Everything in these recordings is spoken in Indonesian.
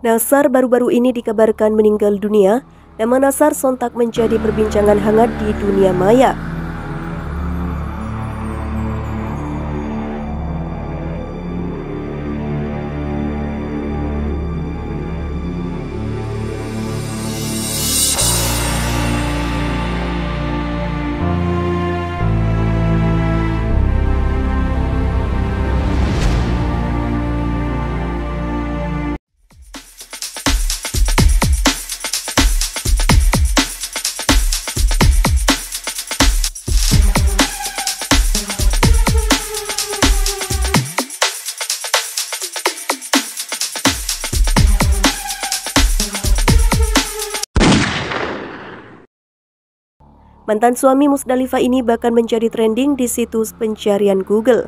Nasar baru-baru ini dikabarkan meninggal dunia. Nama Nasar sontak menjadi perbincangan hangat di dunia maya. Mantan suami Musdalifah ini bahkan menjadi trending di situs pencarian Google.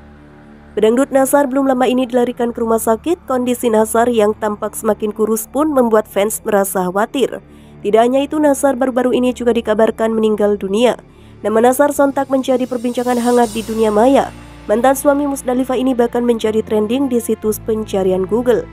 Pedangdut Nasar belum lama ini dilarikan ke rumah sakit. Kondisi Nasar yang tampak semakin kurus pun membuat fans merasa khawatir. Tidak hanya itu, Nasar baru-baru ini juga dikabarkan meninggal dunia. Nama Nasar sontak menjadi perbincangan hangat di dunia maya. Mantan suami Musdalifah ini bahkan menjadi trending di situs pencarian Google.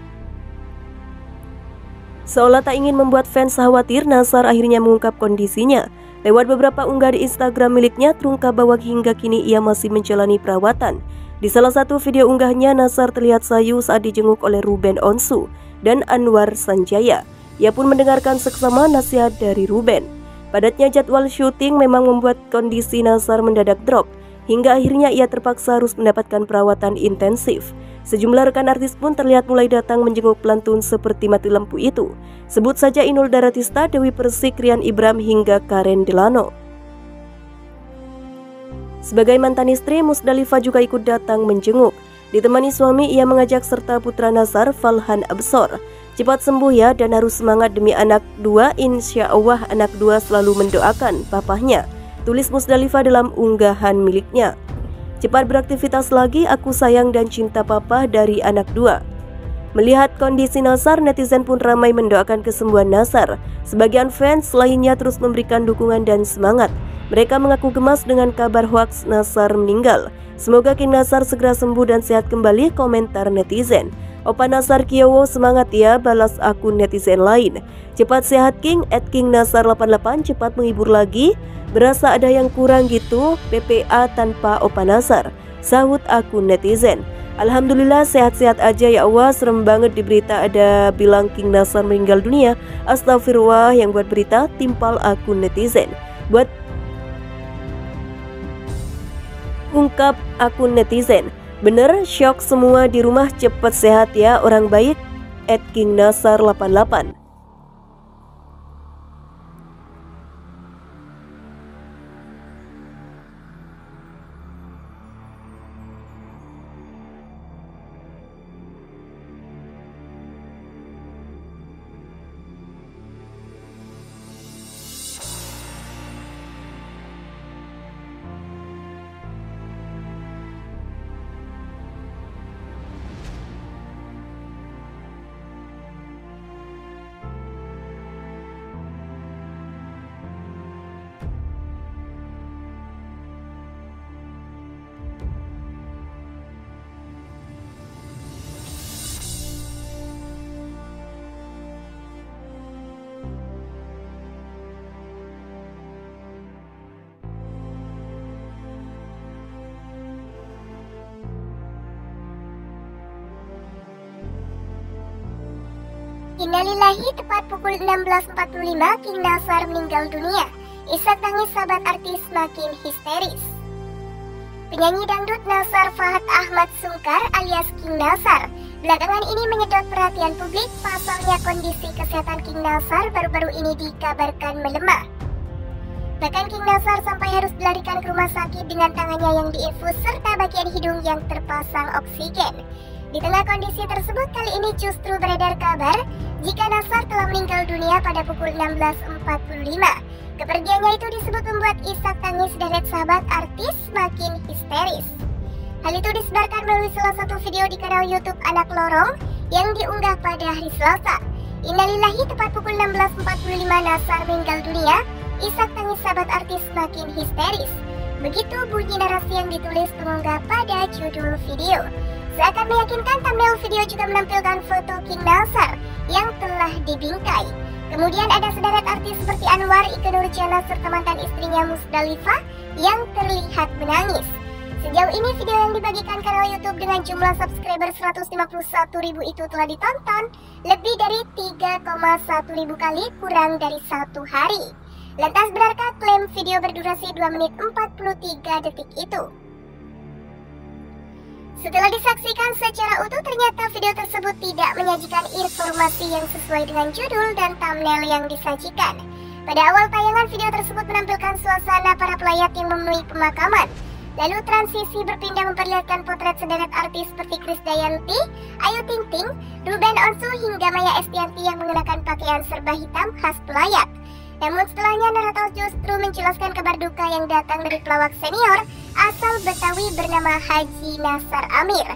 Seolah tak ingin membuat fans khawatir, Nasar akhirnya mengungkap kondisinya. Lewat beberapa unggah di Instagram miliknya, terungkap bahwa hingga kini ia masih menjalani perawatan. Di salah satu video unggahnya, Nasar terlihat sayu saat dijenguk oleh Ruben Onsu dan Anwar Sanjaya. Ia pun mendengarkan seksama nasihat dari Ruben. Padatnya jadwal syuting memang membuat kondisi Nasar mendadak drop, hingga akhirnya ia terpaksa harus mendapatkan perawatan intensif. Sejumlah rekan artis pun terlihat mulai datang menjenguk pelantun seperti mati lampu itu. Sebut saja Inul Daratista, Dewi Persik, Rian Ibram hingga Karen Delano. Sebagai mantan istri, Musdalifah juga ikut datang menjenguk. Ditemani suami, ia mengajak serta putra Nazar, Falhan Absor. Cepat sembuh ya dan harus semangat demi anak dua, insya Allah anak dua selalu mendoakan papahnya. Tulis Musdalifah dalam unggahan miliknya. Cepat beraktivitas lagi, aku sayang dan cinta papa dari anak dua. Melihat kondisi Nasar, netizen pun ramai mendoakan kesembuhan Nasar. Sebagian fans lainnya terus memberikan dukungan dan semangat. Mereka mengaku gemas dengan kabar hoaks Nasar meninggal. Semoga King Nasar segera sembuh dan sehat kembali, komentar netizen. Opa Nasar Kiowo semangat ya, balas akun netizen lain. Cepat sehat King, at King Nasar 88 cepat menghibur lagi. Berasa ada yang kurang gitu, PPA tanpa Opa Nasar. Sahut akun netizen. Alhamdulillah sehat-sehat aja ya Allah Serem banget di berita ada bilang King Nasar meninggal dunia Astagfirullah yang buat berita timpal akun netizen Buat ungkap akun netizen Bener shock semua di rumah cepet sehat ya orang baik. At King Nasar 88 Innalillahi tepat pukul 16.45 King Nasar meninggal dunia. Isak tangis sahabat artis makin histeris. Penyanyi dangdut Nasar Fahad Ahmad Sungkar alias King Nasar belakangan ini menyedot perhatian publik pasalnya kondisi kesehatan King Nasar baru-baru ini dikabarkan melemah. Bahkan King Nasar sampai harus dilarikan ke rumah sakit dengan tangannya yang diinfus serta bagian hidung yang terpasang oksigen. Di tengah kondisi tersebut kali ini justru beredar kabar jika Nasar telah meninggal dunia pada pukul 16.45. Kepergiannya itu disebut membuat isak tangis dari sahabat artis makin histeris. Hal itu disebarkan melalui salah satu video di kanal YouTube Anak Lorong yang diunggah pada hari Selasa. Innalillahi tepat pukul 16.45 Nasar meninggal dunia, isak tangis sahabat artis makin histeris. Begitu bunyi narasi yang ditulis pengunggah pada judul video. Seakan meyakinkan thumbnail video juga menampilkan foto King Nasar yang telah dibingkai. Kemudian ada sederet artis seperti Anwar, Ike Nurjana, serta mantan istrinya Musdalifah yang terlihat menangis. Sejauh ini video yang dibagikan kanal YouTube dengan jumlah subscriber 151 ribu itu telah ditonton lebih dari 3,1 ribu kali kurang dari satu hari. Lantas benarkah klaim video berdurasi 2 menit 43 detik itu? Setelah disaksikan secara utuh, ternyata video tersebut tidak menyajikan informasi yang sesuai dengan judul dan thumbnail yang disajikan. Pada awal tayangan, video tersebut menampilkan suasana para pelayat yang memenuhi pemakaman. Lalu transisi berpindah memperlihatkan potret sederet artis seperti Krisdayanti, Ayu Ting Ting, Ruben Onsu hingga Maya Estianti yang mengenakan pakaian serba hitam khas pelayat. Namun setelahnya narator justru menjelaskan kabar duka yang datang dari pelawak senior asal Betawi bernama Haji Nasar Amir.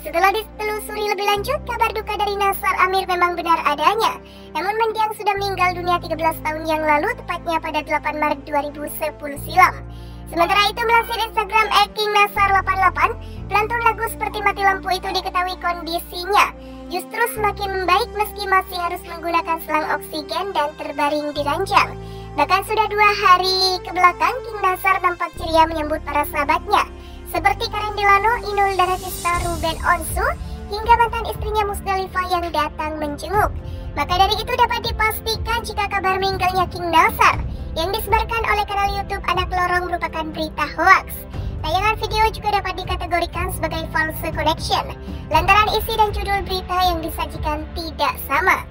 Setelah ditelusuri lebih lanjut, kabar duka dari Nasar Amir memang benar adanya. Namun mendiang sudah meninggal dunia 13 tahun yang lalu, tepatnya pada 8 Maret 2010 silam. Sementara itu melansir Instagram King Nasar 88, pelantun lagu seperti mati lampu itu diketahui kondisinya justru semakin membaik meski masih harus menggunakan selang oksigen dan terbaring di ranjang. Bahkan sudah dua hari ke belakang, King Nasar tampak ceria menyambut para sahabatnya, seperti Karen Delano, Inul Daratista, Ruben Onsu, hingga mantan istrinya Musdalifah yang datang menjenguk. Maka dari itu dapat dipastikan jika kabar meninggalnya King Nasar yang disebarkan oleh kanal YouTube Anak Lorong merupakan berita hoax. Tayangan video juga dapat dikategorikan sebagai false connection, lantaran isi dan judul berita yang disajikan tidak sama.